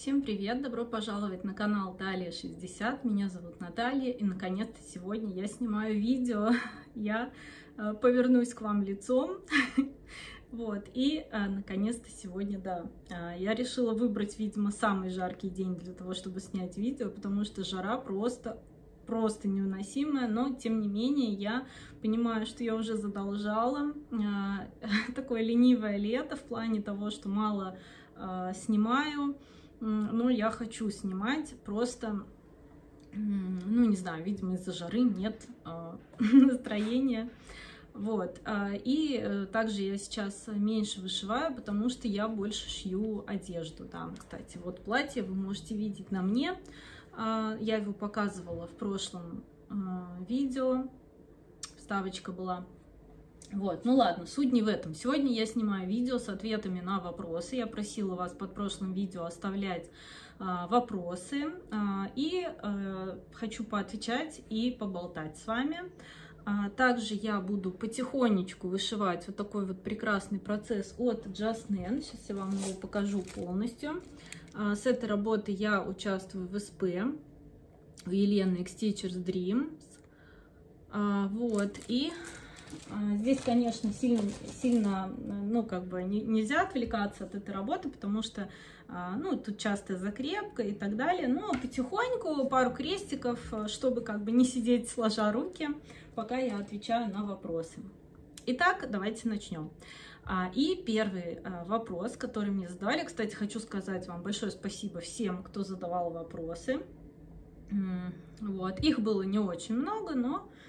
Всем привет! Добро пожаловать на канал Талия 60. Меня зовут Наталья, и наконец-то сегодня я снимаю видео. Я э, повернусь к вам лицом. Вот, и э, наконец-то сегодня, да, э, я решила выбрать, видимо, самый жаркий день для того, чтобы снять видео, потому что жара просто просто невыносимая, но тем не менее я понимаю, что я уже задолжала э, такое ленивое лето в плане того, что мало э, снимаю, но я хочу снимать, просто, ну, не знаю, видимо, из-за жары нет э, настроения. Вот, э, и э, также я сейчас меньше вышиваю, потому что я больше шью одежду, да, кстати, вот платье вы можете видеть на мне, э, я его показывала в прошлом видео, вставочка была, вот, ну ладно, суть не в этом. Сегодня я снимаю видео с ответами на вопросы. Я просила вас под прошлым видео оставлять а, вопросы. А, и а, хочу поотвечать и поболтать с вами. А, также я буду потихонечку вышивать вот такой вот прекрасный процесс от Jasnen. Сейчас я вам его покажу полностью. А, с этой работы я участвую в СП, в Елены X Teachers Dreams. А, вот, и здесь, конечно, сильно, сильно ну, как бы не, нельзя отвлекаться от этой работы, потому что, а, ну, тут часто закрепка и так далее, но потихоньку пару крестиков, чтобы как бы не сидеть сложа руки, пока я отвечаю на вопросы. Итак, давайте начнем. А, и первый вопрос, который мне задавали, кстати, хочу сказать вам большое спасибо всем, кто задавал вопросы. Вот, их было не очень много, но а,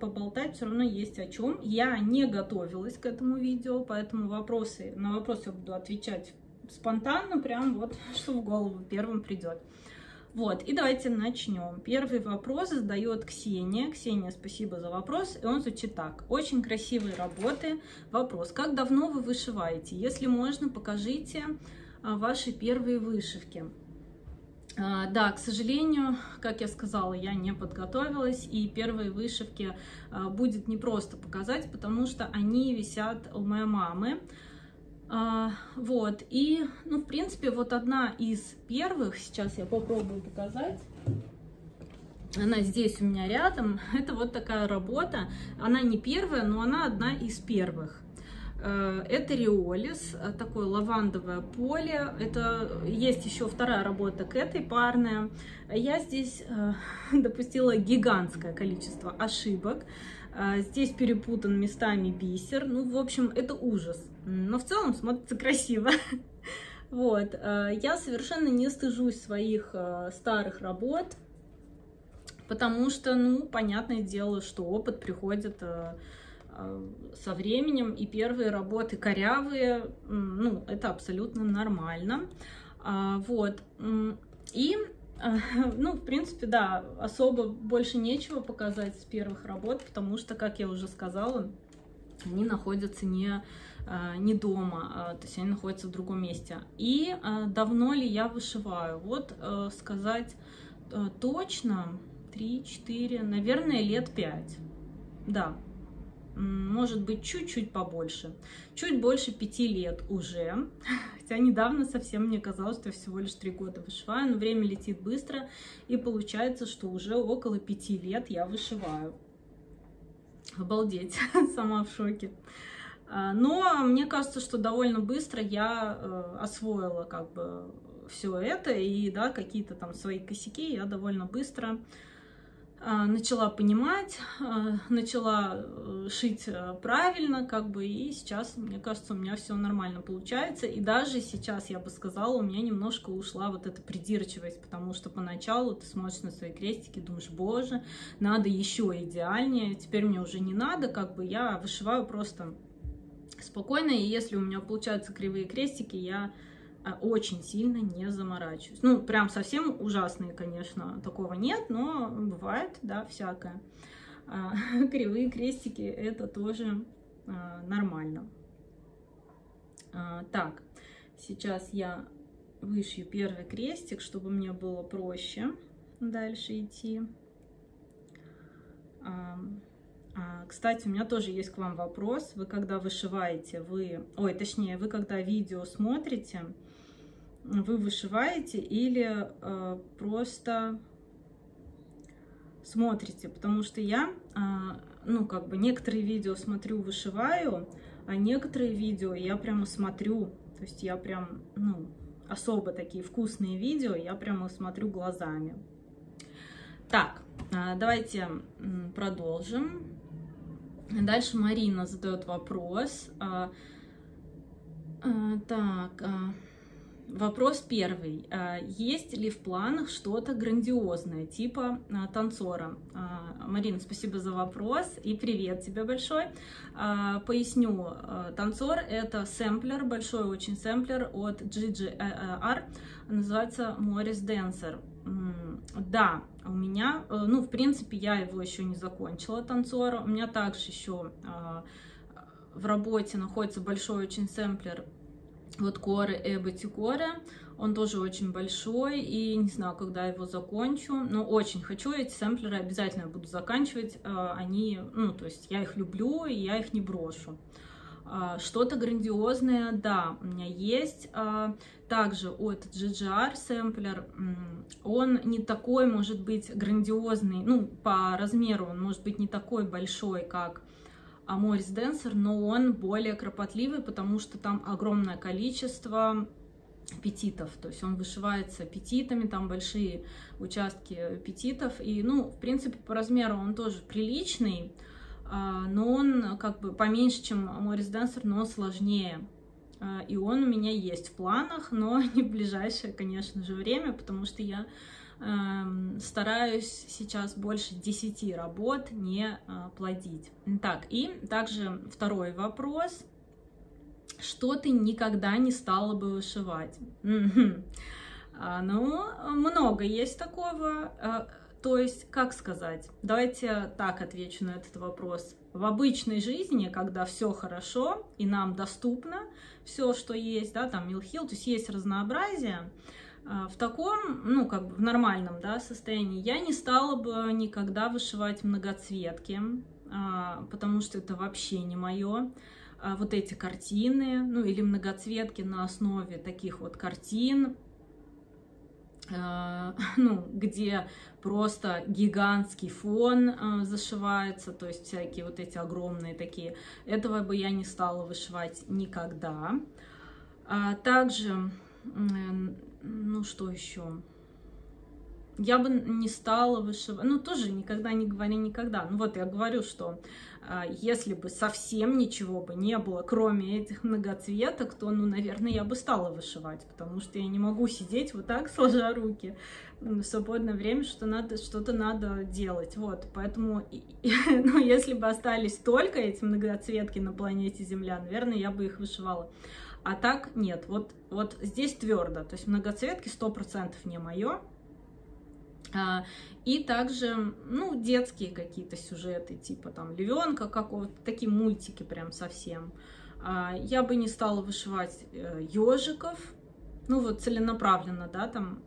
поболтать все равно есть о чем. Я не готовилась к этому видео, поэтому вопросы, на вопросы буду отвечать спонтанно, прям вот что в голову первым придет. Вот, и давайте начнем. Первый вопрос задает Ксения. Ксения, спасибо за вопрос. И он звучит так. Очень красивые работы. Вопрос. Как давно вы вышиваете? Если можно, покажите а, ваши первые вышивки. А, да, к сожалению, как я сказала, я не подготовилась, и первые вышивки а, будет непросто показать, потому что они висят у моей мамы. А, вот, и, ну, в принципе, вот одна из первых, сейчас я попробую показать, она здесь у меня рядом, это вот такая работа, она не первая, но она одна из первых. Э, это риолис, э, такое лавандовое поле. Это есть еще вторая работа к этой парная. Я здесь э, допустила гигантское количество ошибок. Здесь перепутан местами бисер. Ну, в общем, это ужас. Но в целом смотрится красиво. Вот. Я совершенно не стыжусь своих старых работ, потому что, ну, понятное дело, что опыт приходит со временем, и первые работы корявые, ну, это абсолютно нормально. А, вот. И, э, ну, в принципе, да, особо больше нечего показать с первых работ, потому что, как я уже сказала, они находятся не, э, не дома, а, то есть они находятся в другом месте. И давно ли я вышиваю? Вот сказать точно, 3-4, наверное, лет 5. Да, может быть, чуть-чуть побольше. Чуть больше пяти лет уже. Хотя недавно совсем мне казалось, что я всего лишь три года вышиваю, но время летит быстро, и получается, что уже около пяти лет я вышиваю. Обалдеть, сама в шоке. А, но мне кажется, что довольно быстро я э, освоила как бы все это, и да, какие-то там свои косяки я довольно быстро начала понимать, а, начала э, шить э, правильно, как бы, и сейчас, мне кажется, у меня все нормально получается, и даже сейчас, я бы сказала, у меня немножко ушла вот эта придирчивость, потому что поначалу ты смотришь на свои крестики, думаешь, боже, надо еще идеальнее, теперь мне уже не надо, как бы, я вышиваю просто спокойно, и если у меня получаются кривые крестики, я а, очень сильно не заморачиваюсь. Ну, прям совсем ужасные, конечно, такого нет, но бывает, да, всякое. А, кривые крестики это тоже а, нормально. Так, сейчас я вышью первый крестик, чтобы мне было проще дальше идти. Кстати, у меня тоже есть к вам вопрос. Вы когда вышиваете, вы, ой, точнее, вы когда видео смотрите, вы вышиваете или э, просто смотрите, потому что я, э, ну, как бы некоторые видео смотрю, вышиваю, а некоторые видео я прямо смотрю, то есть я прям, ну, особо такие вкусные видео, я прямо смотрю глазами. Так, э, давайте продолжим. Дальше Марина задает вопрос. Э, э, так, э, Вопрос первый. А, есть ли в планах что-то грандиозное, типа а, танцора? А, Марина, спасибо за вопрос и привет тебе большой. Поясню. Танцор — это сэмплер, большой очень сэмплер от GGR, называется Morris Dancer. Да, у меня, э, ну, в принципе, я его еще не закончила, танцора. У меня также еще в работе находится большой очень сэмплер вот Коры Коре, он тоже очень большой, и не знаю, когда его закончу, но очень хочу, эти сэмплеры обязательно буду заканчивать, э, они, ну, то есть я их люблю, и я их не брошу. Э, что-то грандиозное, да, у меня есть. Э, также от GGR сэмплер, он не такой, может быть, грандиозный, ну, по размеру он может быть не такой большой, как а Морис Денсер, но он более кропотливый, потому что там огромное количество петитов, то есть он вышивается петитами, там большие участки петитов, и, ну, в принципе, по размеру он тоже приличный, а, но он как бы поменьше, чем Морис Денсер, но сложнее. А, и он у меня есть в планах, но не в ближайшее, конечно же, время, потому что я стараюсь сейчас больше 10 работ не э, плодить. Так, и также второй вопрос. Что ты никогда не стала бы вышивать? А, ну, много есть такого. Э, то есть, как сказать? Давайте так отвечу на этот вопрос. В обычной жизни, когда все хорошо и нам доступно все, что есть, да, там милхил, то есть есть разнообразие, в таком, ну, как бы в нормальном, да, состоянии я не стала бы никогда вышивать многоцветки, а, потому что это вообще не мое. А вот эти картины, ну, или многоцветки на основе таких вот картин, ну, где просто гигантский фон зашивается, то есть всякие вот эти огромные такие. Этого бы я не стала вышивать никогда. также ну что еще? Я бы не стала вышивать, ну тоже никогда не говори никогда. Ну вот я говорю, что э, если бы совсем ничего бы не было, кроме этих многоцветок, то, ну, наверное, я бы стала вышивать, потому что я не могу сидеть вот так, сложа руки в свободное время, что надо, что-то надо делать, вот, поэтому, ну, если бы остались только эти многоцветки на планете Земля, наверное, я бы их вышивала. А так нет, вот, вот здесь твердо, то есть многоцветки 100% не мое. А, и также, ну, детские какие-то сюжеты, типа там львенка какого-то, такие мультики прям совсем. А, я бы не стала вышивать ежиков, э, ну вот целенаправленно, да, там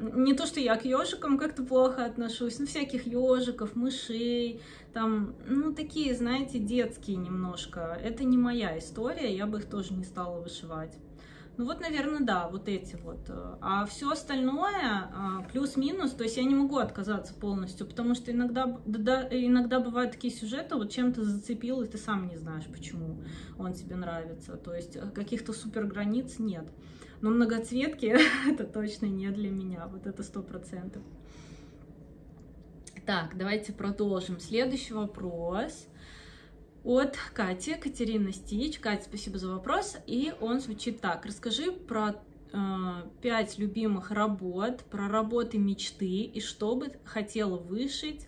не то, что я к ежикам как-то плохо отношусь, но всяких ежиков, мышей, там, ну, такие, знаете, детские немножко. Это не моя история, я бы их тоже не стала вышивать. Ну вот, наверное, да, вот эти вот. А все остальное а, плюс-минус, то есть я не могу отказаться полностью, потому что иногда, да, иногда бывают такие сюжеты, вот чем-то зацепил, и ты сам не знаешь, почему он тебе нравится. То есть э, каких-то супер границ нет. Но многоцветки это точно не для меня, вот это сто процентов. Так, давайте продолжим. Следующий вопрос от Кати, Катерина Стич. Катя, спасибо за вопрос. И он звучит так. Расскажи про э, пять любимых работ, про работы мечты и что бы хотела вышить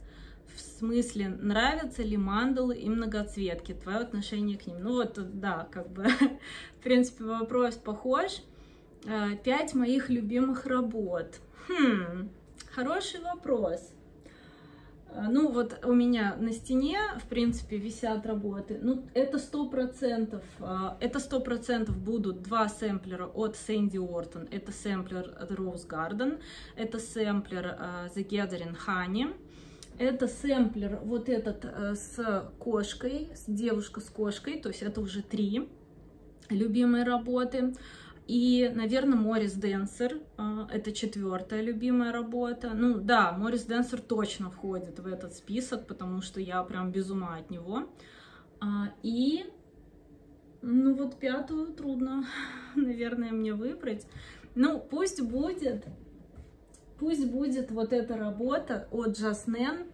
в смысле, нравятся ли мандалы и многоцветки, твое отношение к ним. Ну вот, да, как бы, в принципе, вопрос похож. Э, пять моих любимых работ. Хм, хороший вопрос. Э, ну, вот у меня на стене, в принципе, висят работы. Ну, это сто процентов, э, это сто процентов будут два сэмплера от Сэнди Уортон. Это сэмплер The Rose Garden, это сэмплер The Gathering Honey. Это сэмплер вот этот с кошкой, с девушка с кошкой, то есть это уже три любимые работы. И, наверное, Морис Денсер, это четвертая любимая работа. Ну да, Морис Денсер точно входит в этот список, потому что я прям без ума от него. И, ну вот пятую трудно, наверное, мне выбрать. Ну, пусть будет, пусть будет вот эта работа от Жаснен,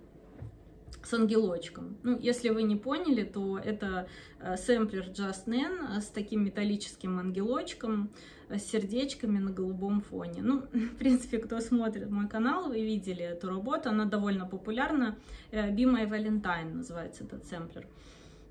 с ангелочком. Ну, если вы не поняли, то это э, сэмплер Just Nan с таким металлическим ангелочком, э, с сердечками на голубом фоне. Ну, в принципе, кто смотрит мой канал, вы видели эту работу, она довольно популярна. Э, Be My Valentine называется этот сэмплер.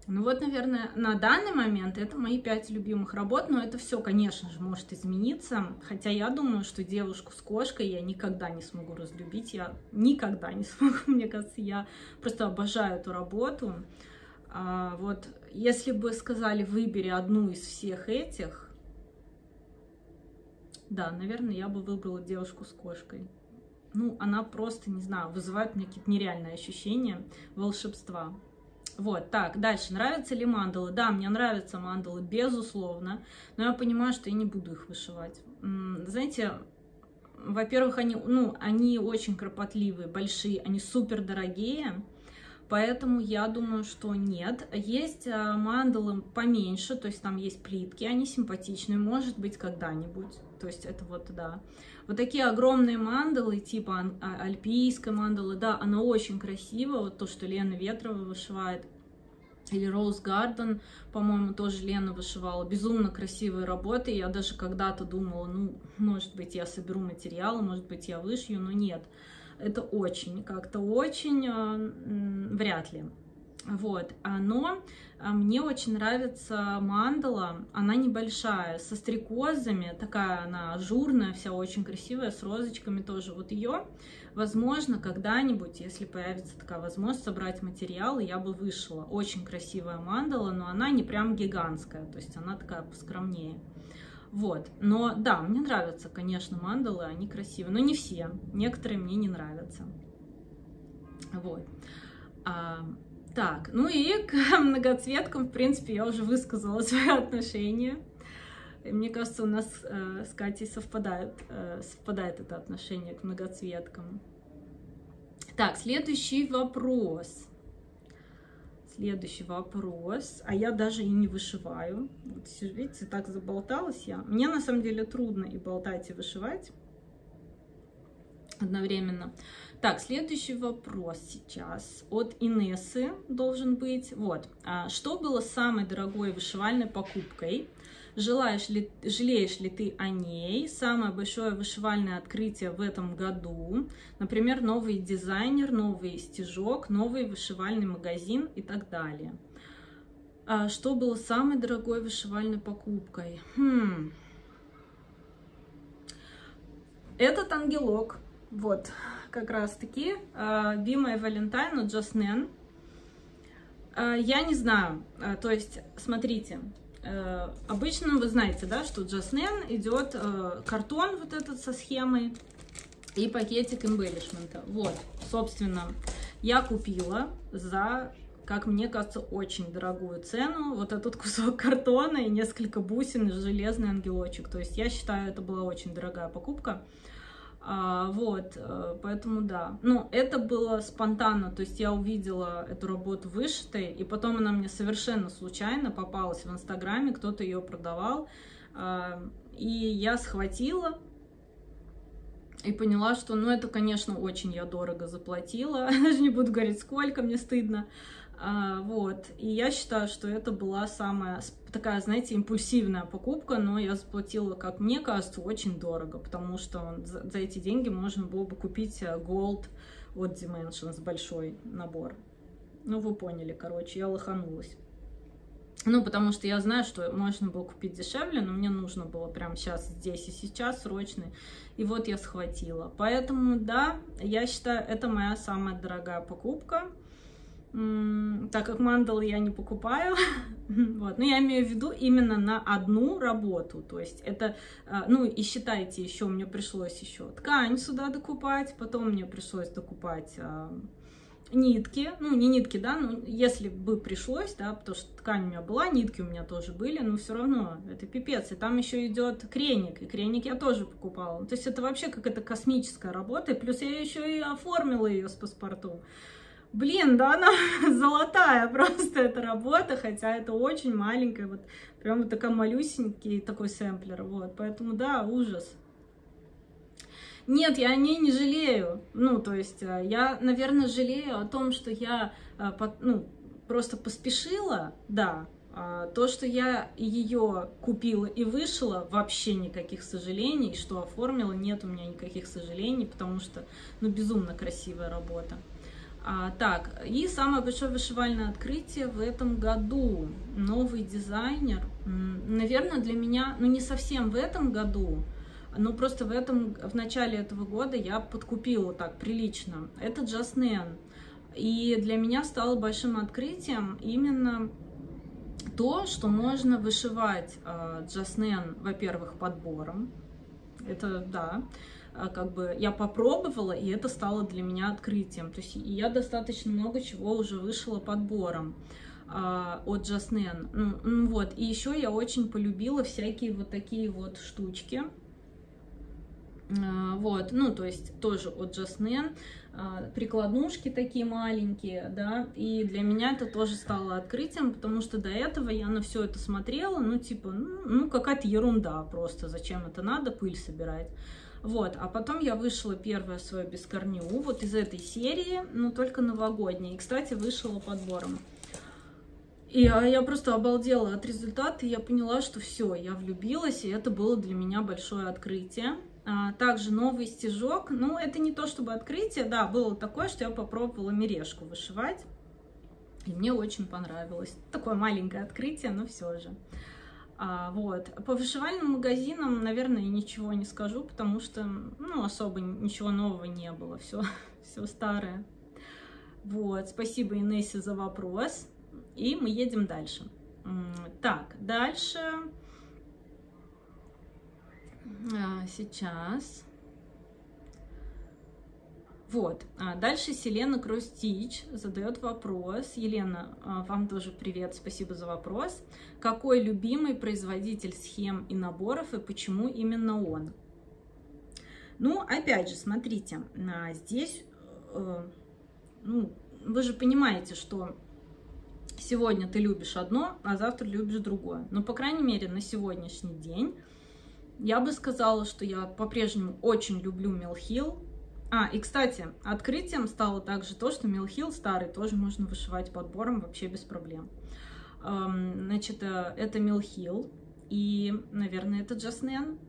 Ну вот, наверное, на данный момент это мои пять любимых работ, но это все, конечно же, может измениться. Хотя я думаю, что девушку с кошкой я никогда не смогу разлюбить, я никогда не смогу, мне кажется, я просто обожаю эту работу. А, вот, если бы сказали, выбери одну из всех этих, да, наверное, я бы выбрала девушку с кошкой. Ну, она просто, не знаю, вызывает мне какие-то нереальные ощущения волшебства. Вот, так, дальше. Нравятся ли мандалы? Да, мне нравятся мандалы, безусловно, но я понимаю, что я не буду их вышивать. Знаете, во-первых, они, ну, они очень кропотливые, большие, они супер дорогие, поэтому я думаю, что нет. Есть а, мандалы поменьше, то есть там есть плитки, они симпатичные, может быть, когда-нибудь. То есть это вот, да. Вот такие огромные мандалы, типа а, альпийской мандалы, да, она очень красивая, вот то, что Лена Ветрова вышивает. Или Rose Garden, по-моему, тоже Лена вышивала. Безумно красивые работы. Я даже когда-то думала, ну, может быть, я соберу материалы, может быть, я вышью, но нет. Это очень, как-то очень, э, вряд ли. Вот, но а, мне очень нравится мандала, она небольшая, со стрекозами, такая она ажурная, вся очень красивая, с розочками тоже. Вот ее, возможно, когда-нибудь, если появится такая возможность собрать материалы, я бы вышла. Очень красивая мандала, но она не прям гигантская, то есть она такая поскромнее. Вот, но да, мне нравятся, конечно, мандалы, они красивые, но не все, некоторые мне не нравятся. Вот. Так, ну и к многоцветкам, в принципе, я уже высказала свое отношение. Мне кажется, у нас э, с Катей совпадает, э, совпадает это отношение к многоцветкам. Так, следующий вопрос. Следующий вопрос. А я даже и не вышиваю. Вот, видите, так заболталась я. Мне на самом деле трудно и болтать, и вышивать одновременно. Так, следующий вопрос сейчас от Инессы должен быть. Вот, а, что было самой дорогой вышивальной покупкой? Желаешь ли, жалеешь ли ты о ней? Самое большое вышивальное открытие в этом году. Например, новый дизайнер, новый стежок, новый вышивальный магазин и так далее. А что было самой дорогой вышивальной покупкой? Хм. Этот ангелок. Вот, как раз таки. Be My Valentine от Just Я не знаю, а, то есть, смотрите, э, обычно вы знаете, да, что Just идет э, картон вот этот со схемой и пакетик эмбеллишмента. Вот, собственно, я купила за, как мне кажется, очень дорогую цену вот этот кусок картона и несколько бусин и железный ангелочек. То есть я считаю, это была очень дорогая покупка. А, вот, э, поэтому да. Ну, это было спонтанно, то есть я увидела эту работу вышитой, и потом она мне совершенно случайно попалась в Инстаграме, кто-то ее продавал, а, и я схватила и поняла, что, ну, это, конечно, очень я дорого заплатила, даже не буду говорить, сколько, мне стыдно, вот, и я считаю, что это была самая такая, знаете, импульсивная покупка, но я заплатила, как мне кажется, очень дорого, потому что за, за эти деньги можно было бы купить э, Gold от Dimensions, большой набор. Ну, вы поняли, короче, я лоханулась. Ну, потому что я знаю, что можно было купить дешевле, но мне нужно было прямо сейчас, здесь и сейчас, срочно. И вот я схватила. Поэтому, да, я считаю, это моя самая дорогая покупка так как мандалы я не покупаю, вот, но я имею в виду именно на одну работу, то есть это, а, ну и считайте, еще мне пришлось еще ткань сюда докупать, потом мне пришлось докупать а, нитки, ну не нитки, да, ну если бы пришлось, да, потому что ткань у меня была, нитки у меня тоже были, но все равно это пипец. И там еще идет креник, и креник я тоже покупала. То есть это вообще какая-то космическая работа, и плюс я еще и оформила ее с паспорту. Блин, да, она золотая просто эта работа, хотя это очень маленькая, вот прям вот такая малюсенький такой сэмплер, вот, поэтому да, ужас. Нет, я о ней не жалею. Ну, то есть э, я, наверное, жалею о том, что я э, ну, просто поспешила, да. А то, что я ее купила и вышла, вообще никаких сожалений. Что оформила, нет у меня никаких сожалений, потому что, ну, безумно красивая работа. А, так, и самое большое вышивальное открытие в этом году. Новый дизайнер. Наверное, для меня, ну, не совсем в этом году, ну, просто в этом, в начале этого года я подкупила так прилично. Это Джаснен. И для меня стало большим открытием именно то, что можно вышивать э, Джаснен, во-первых, подбором. Это, да, а, как бы я попробовала, и это стало для меня открытием. То есть я достаточно много чего уже вышила подбором э, от Джаснен. Ну, ну вот, и еще я очень полюбила всякие вот такие вот штучки, а, вот, ну, то есть тоже от Жаснен, прикладнушки такие маленькие, да, и для меня это тоже стало открытием, потому что до этого я на все это смотрела, ну, типа, ну, ну какая-то ерунда просто, зачем это надо, пыль собирать. Вот, а потом я вышла первое свое без корню, вот из этой серии, но только новогодней, и, кстати, вышла подбором. И я просто обалдела от результата, и я поняла, что все, я влюбилась, и это было для меня большое открытие. А, также новый стежок. Ну, это не то чтобы открытие, да, было такое, что я попробовала мережку вышивать. И мне очень понравилось. Такое маленькое открытие, но все же. А, вот. По вышивальным магазинам, наверное, ничего не скажу, потому что, ну, особо ничего нового не было. Все, все старое. Вот. Спасибо, Инессе, за вопрос. И мы едем дальше. Так, дальше а, сейчас. Вот. А дальше Селена Кростич задает вопрос. Елена, а, вам тоже привет, спасибо за вопрос. Какой любимый производитель схем и наборов и почему именно он? Ну, опять же, смотрите, а, здесь, э, ну, вы же понимаете, что сегодня ты любишь одно, а завтра любишь другое. Но, по крайней мере, на сегодняшний день я бы сказала, что я по-прежнему очень люблю Милхил. А, и, кстати, открытием стало также то, что Милхил старый тоже можно вышивать подбором вообще без проблем. Значит, э, это Милхил и, наверное, это Джаснен.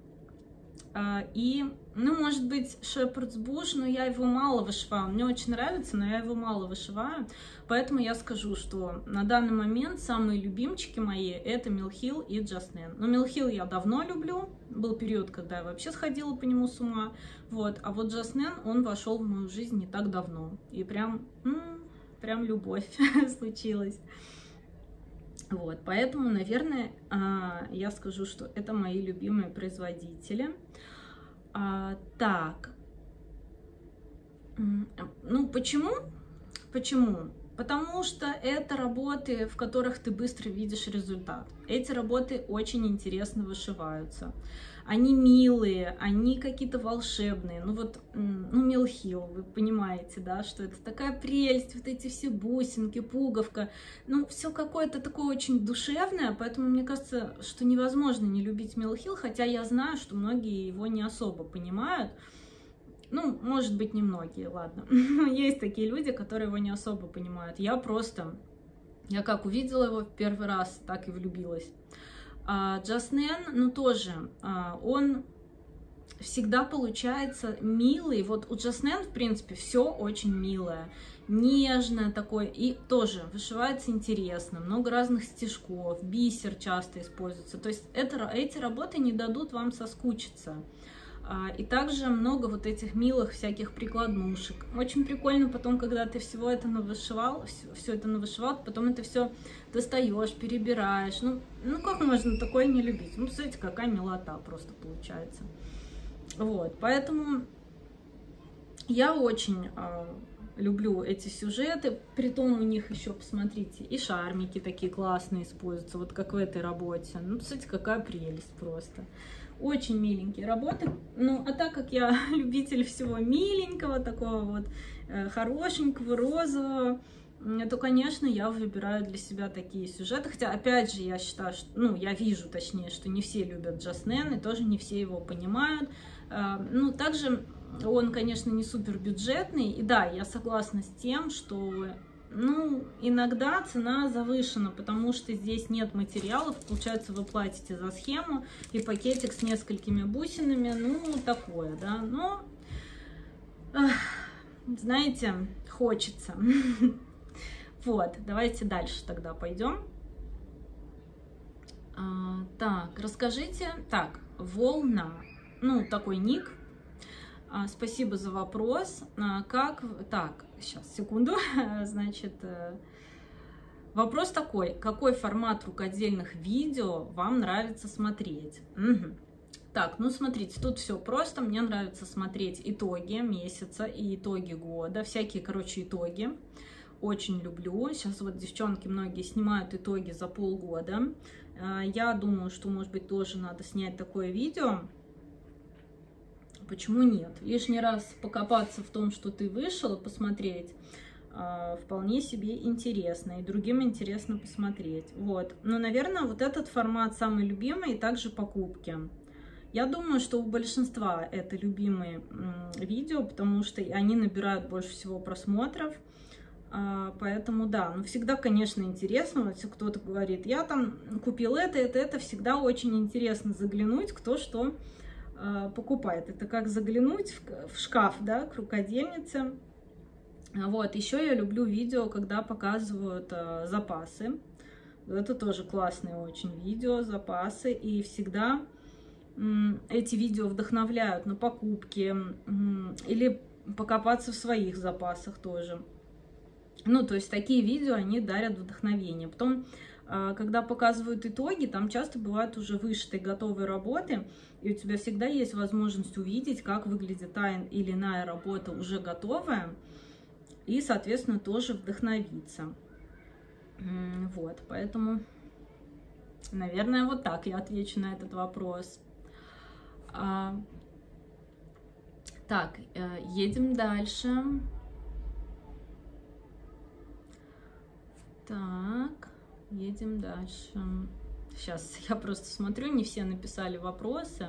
А, и, ну, может быть, Шепардс Буш, но я его мало вышиваю. Мне очень нравится, но я его мало вышиваю. Поэтому я скажу, что на данный момент самые любимчики мои это Милхил и Джаснен. Но Милхил я давно люблю. Был период, когда я вообще сходила по нему с ума. Вот. А вот Джаснен, он вошел в мою жизнь не так давно. И прям, прям любовь случилась. Вот, поэтому, наверное, а, я скажу, что это мои любимые производители. А, так, ну почему? Почему? Потому что это работы, в которых ты быстро видишь результат. Эти работы очень интересно вышиваются они милые, они какие-то волшебные. Ну вот, ну Милхил, вы понимаете, да, что это такая прелесть, вот эти все бусинки, пуговка. Ну, все какое-то такое очень душевное, поэтому мне кажется, что невозможно не любить Милхил, хотя я знаю, что многие его не особо понимают. Ну, может быть, немногие, ладно. Есть такие люди, которые его не особо понимают. Я просто, я как увидела его в первый раз, так и влюбилась. А, Джаснен, ну тоже, а, он всегда получается милый. Вот у Джаснен, в принципе, все очень милое, нежное такое. И тоже вышивается интересно, много разных стежков, бисер часто используется. То есть это, эти работы не дадут вам соскучиться. А, и также много вот этих милых всяких прикладнушек. Очень прикольно потом, когда ты всего это навышивал, все, это навышивал, потом это все достаешь, перебираешь. Ну, ну как можно такое не любить? Ну, смотрите, какая милота просто получается. Вот, поэтому я очень э, люблю эти сюжеты. Притом у них еще, посмотрите, и шармики такие классные используются, вот как в этой работе. Ну, кстати, какая прелесть просто. Очень миленькие работы. Ну, а так как я любитель всего миленького, такого вот э, хорошенького, розового, то, конечно, я выбираю для себя такие сюжеты. Хотя, опять же, я считаю, что, ну, я вижу, точнее, что не все любят Джаснен, и тоже не все его понимают. Э, ну, также он, конечно, не супер бюджетный. И да, я согласна с тем, что ну, иногда цена завышена, потому что здесь нет материалов. Получается, вы платите за схему и пакетик с несколькими бусинами. Ну, такое, да. Но, знаете, хочется. Вот, давайте дальше тогда пойдем. А, так, расскажите. Так, волна. Ну, такой ник. А, спасибо за вопрос. А, как... Так, сейчас, секунду. Значит, э, вопрос такой. Какой формат рукодельных видео вам нравится смотреть? Угу. Так, ну смотрите, тут все просто. Мне нравится смотреть итоги месяца и итоги года. Всякие, короче, итоги. Очень люблю. Сейчас вот девчонки многие снимают итоги за полгода. А, я думаю, что, может быть, тоже надо снять такое видео почему нет? Лишний раз покопаться в том, что ты вышел, посмотреть, а, вполне себе интересно, и другим интересно посмотреть. Вот. Но, наверное, вот этот формат самый любимый, и также покупки. Я думаю, что у большинства это любимые видео, потому что они набирают больше всего просмотров. А, поэтому да, ну всегда, конечно, интересно, если кто-то говорит, я там купил это, это, это, всегда очень интересно заглянуть, кто что покупает. Это как заглянуть в шкаф, да, к рукодельнице. Вот, еще я люблю видео, когда показывают э, запасы. Это тоже классные очень видео, запасы. И всегда эти видео вдохновляют на покупки или покопаться в своих запасах тоже. Ну, то есть такие видео, они дарят вдохновение. Потом а, когда показывают итоги, там часто бывают уже вышитые готовые работы, и у тебя всегда есть возможность увидеть, как выглядит та или иная работа уже готовая, и, соответственно, тоже вдохновиться. Вот, поэтому, наверное, вот так я отвечу на этот вопрос. А, так, э, едем дальше. Так. Едем дальше. Сейчас я просто смотрю, не все написали вопросы.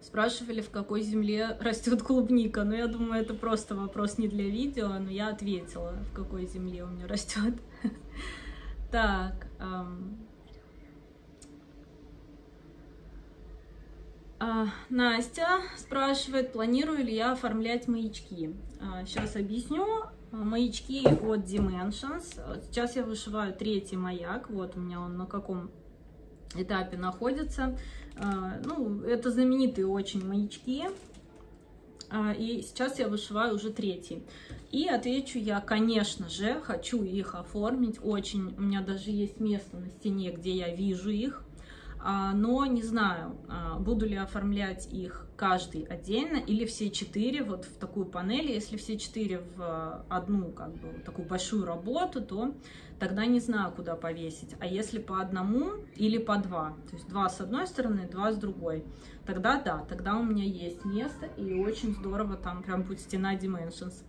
Спрашивали, в какой земле растет клубника. Ну, я думаю, это просто вопрос не для видео, но я ответила, в какой земле у меня растет. Так. А, Настя спрашивает, планирую ли я оформлять маячки. Сейчас а, объясню. Маячки от Dimensions. Сейчас я вышиваю третий маяк. Вот у меня он на каком этапе находится. А, ну, это знаменитые очень маячки. А, и сейчас я вышиваю уже третий. И отвечу я, конечно же, хочу их оформить. Очень, у меня даже есть место на стене, где я вижу их. А, но не знаю, а, буду ли оформлять их каждый отдельно или все четыре вот в такую панель. Если все четыре в одну как бы такую большую работу, то тогда не знаю, куда повесить. А если по одному или по два, то есть два с одной стороны, два с другой, тогда да, тогда у меня есть место и очень здорово там прям будет стена Dimensions.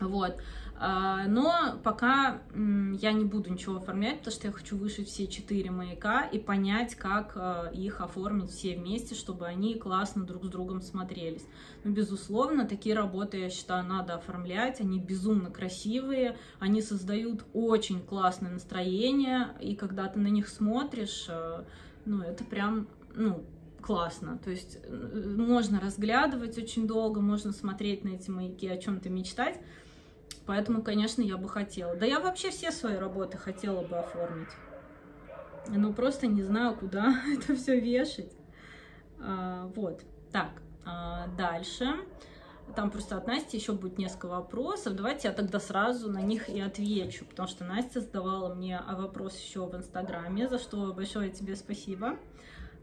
Вот. А, но пока я не буду ничего оформлять, потому что я хочу вышить все четыре маяка и понять, как а, их оформить все вместе, чтобы они классно друг с другом смотрелись. Но, безусловно, такие работы, я считаю, надо оформлять. Они безумно красивые, они создают очень классное настроение, и когда ты на них смотришь, а, ну, это прям, ну, классно. То есть можно разглядывать очень долго, можно смотреть на эти маяки, о чем-то мечтать. Поэтому, конечно, я бы хотела. Да я вообще все свои работы хотела бы оформить. Но просто не знаю, куда это все вешать. А, вот. Так, а, дальше. Там просто от Насти еще будет несколько вопросов. Давайте я тогда сразу на них и отвечу, потому что Настя задавала мне вопрос еще в Инстаграме, за что большое тебе спасибо.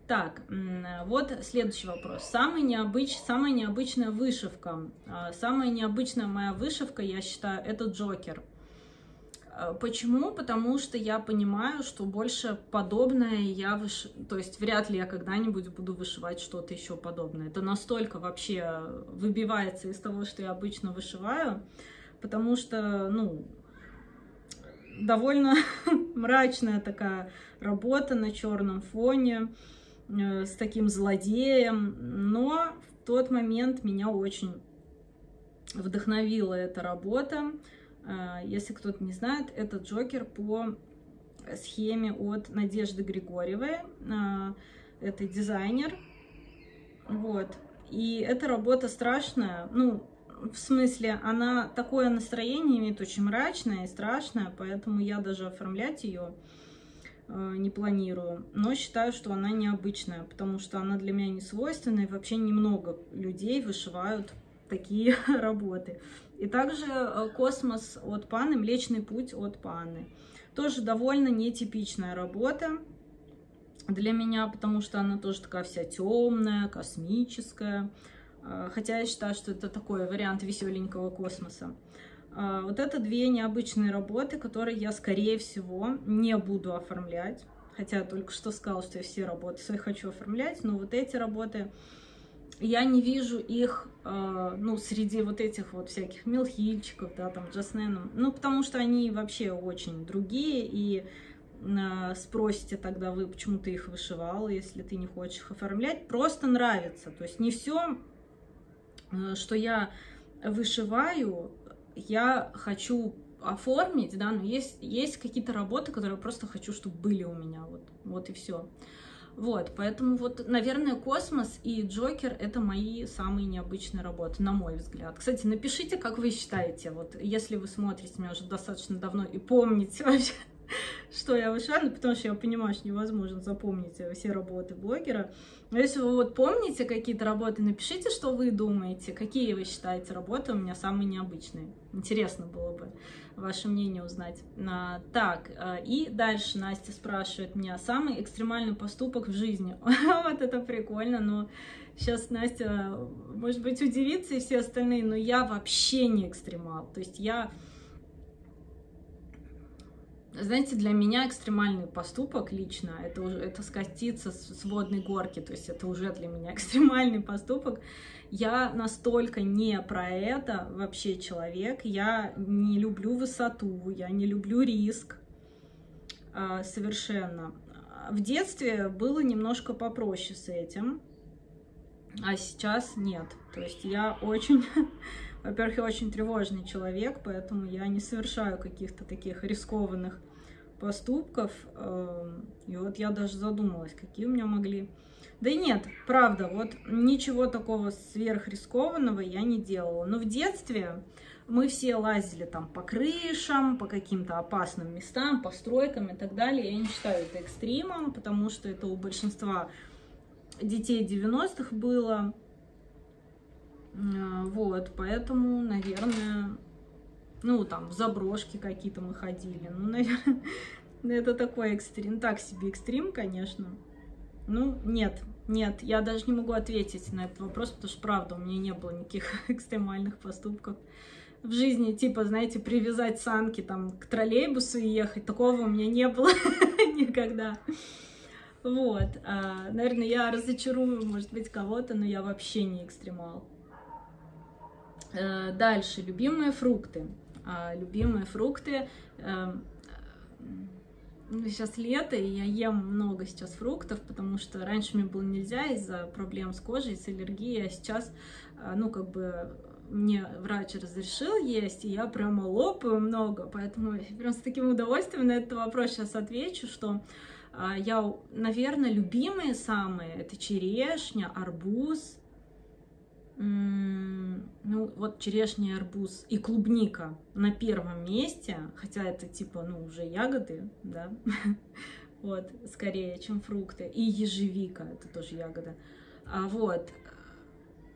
Так, вот следующий вопрос. Самый необыч... Самая необычная вышивка. А, самая необычная моя вышивка, я считаю, это Джокер. А, почему? Потому что я понимаю, что больше подобное я выш... То есть вряд ли я когда-нибудь буду вышивать что-то еще подобное. Это настолько вообще выбивается из того, что я обычно вышиваю, потому что, ну, довольно мрачная такая работа на черном фоне с таким злодеем, но в тот момент меня очень вдохновила эта работа. Э, если кто-то не знает, это Джокер по схеме от Надежды Григорьевой. Э, это дизайнер. Вот. И эта работа страшная. Ну, в смысле, она такое настроение имеет очень мрачное и страшное, поэтому я даже оформлять ее Э, не планирую, но считаю, что она необычная, потому что она для меня не свойственна, и вообще немного людей вышивают такие работы. И также э, «Космос» от Паны, «Млечный путь» от Паны. Тоже довольно нетипичная работа для меня, потому что она тоже такая вся темная, космическая. Э, хотя я считаю, что это такой вариант веселенького космоса. А, вот это две необычные работы, которые я, скорее всего, не буду оформлять. Хотя только что сказала, что я все работы свои хочу оформлять, но вот эти работы, я не вижу их, а, ну, среди вот этих вот всяких милхильчиков, да, там, Джасненом, ну, потому что они вообще очень другие, и а, спросите тогда вы, почему ты их вышивал, если ты не хочешь их оформлять, просто нравится, то есть не все, что я вышиваю, я хочу оформить, да, но есть, есть какие-то работы, которые просто хочу, чтобы были у меня, вот, вот и все. Вот, поэтому вот, наверное, Космос и Джокер — это мои самые необычные работы, на мой взгляд. Кстати, напишите, как вы считаете, вот, если вы смотрите меня уже достаточно давно и помните вообще, что я вышла, потому что я понимаю, что невозможно запомнить все работы блогера. Но если вы вот помните какие-то работы, напишите, что вы думаете, какие вы считаете работы у меня самые необычные. Интересно было бы ваше мнение узнать. А, так, а, и дальше Настя спрашивает меня, самый экстремальный поступок в жизни. вот это прикольно, но сейчас Настя, может быть, удивится и все остальные, но я вообще не экстремал. То есть я знаете, для меня экстремальный поступок лично, это, уже, это скатиться с, с водной горки, то есть это уже для меня экстремальный поступок. Я настолько не про это вообще человек, я не люблю высоту, я не люблю риск э, совершенно. В детстве было немножко попроще с этим, а сейчас нет. То есть я очень во-первых, я очень тревожный человек, поэтому я не совершаю каких-то таких рискованных поступков. Эм, и вот я даже задумалась, какие у меня могли... Да и нет, правда, вот ничего такого сверхрискованного я не делала. Но в детстве мы все лазили там по крышам, по каким-то опасным местам, по стройкам и так далее. Я не считаю это экстримом, потому что это у большинства детей 90-х было. Э, вот, поэтому, наверное, ну, там, в заброшки какие-то мы ходили. Ну, наверное, это такой экстрим. Так себе экстрим, конечно. Ну, нет, нет, я даже не могу ответить на этот вопрос, потому что, правда, у меня не было никаких экстремальных поступков в жизни, типа, знаете, привязать санки там к троллейбусу и ехать. Такого у меня не было никогда. Вот, а, наверное, я разочарую, может быть, кого-то, но я вообще не экстремал. Э, дальше, любимые фрукты. А, любимые фрукты. Эм, ну, сейчас лето, и я ем много сейчас фруктов, потому что раньше мне было нельзя из-за проблем с кожей, с аллергией, а сейчас, а, ну, как бы мне врач разрешил есть, и я прямо лопаю много, поэтому прям с таким удовольствием на этот вопрос сейчас отвечу, что а, я, наверное, любимые самые, это черешня, арбуз, ну, вот черешня, арбуз и клубника на первом месте, хотя это типа, ну, уже ягоды, да, вот, скорее, чем фрукты, и ежевика, это тоже ягода, а, вот,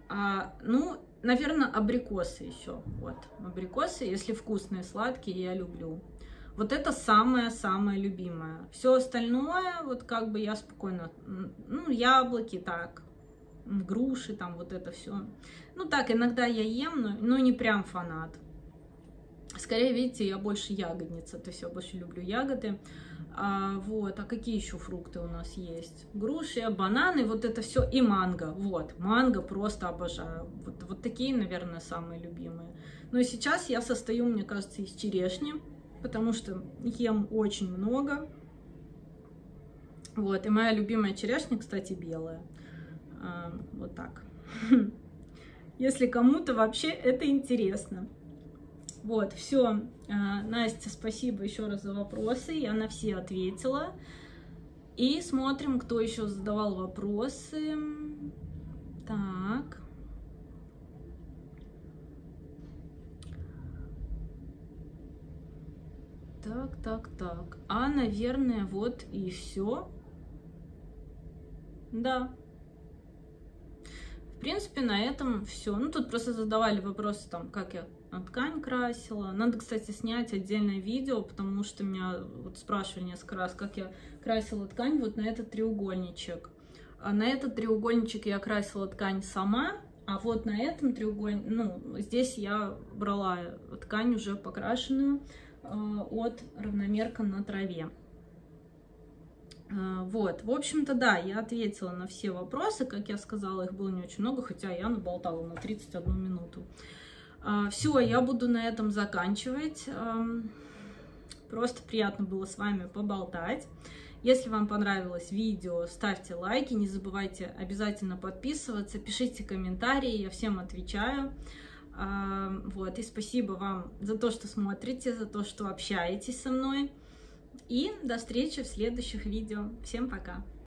а, ну, наверное, абрикосы еще, вот, абрикосы, если вкусные, сладкие, я люблю, Вот это самое-самое любимое. Все остальное, вот как бы я спокойно, ну, яблоки так, груши, там вот это все. Ну так, иногда я ем, но, но не прям фанат. Скорее, видите, я больше ягодница, то есть я больше люблю ягоды. А, вот, а какие еще фрукты у нас есть? Груши, бананы, вот это все и манго. Вот, манго просто обожаю. Вот, вот такие, наверное, самые любимые. Но сейчас я состою, мне кажется, из черешни, потому что ем очень много. Вот, и моя любимая черешня, кстати, белая. Вот так. Если кому-то вообще это интересно. Вот, все. А, Настя, спасибо еще раз за вопросы. Я на все ответила. И смотрим, кто еще задавал вопросы. Так. Так, так, так. А, наверное, вот и все. Да. В принципе, на этом все. Ну, тут просто задавали вопросы, там, как я ткань красила. Надо, кстати, снять отдельное видео, потому что меня вот спрашивали несколько раз, как я красила ткань вот на этот треугольничек. А на этот треугольничек я красила ткань сама, а вот на этом треугольнике, ну, здесь я брала ткань уже покрашенную э, от равномерка на траве. Э, вот, в общем-то, да, я ответила на все вопросы, как я сказала, их было не очень много, хотя я наболтала на 31 минуту. А, Все, я буду на этом заканчивать. Просто приятно было с вами поболтать. Если вам понравилось видео, ставьте лайки, не забывайте обязательно подписываться, пишите комментарии, я всем отвечаю. Вот, и спасибо вам за то, что смотрите, за то, что общаетесь со мной. И до встречи в следующих видео. Всем пока!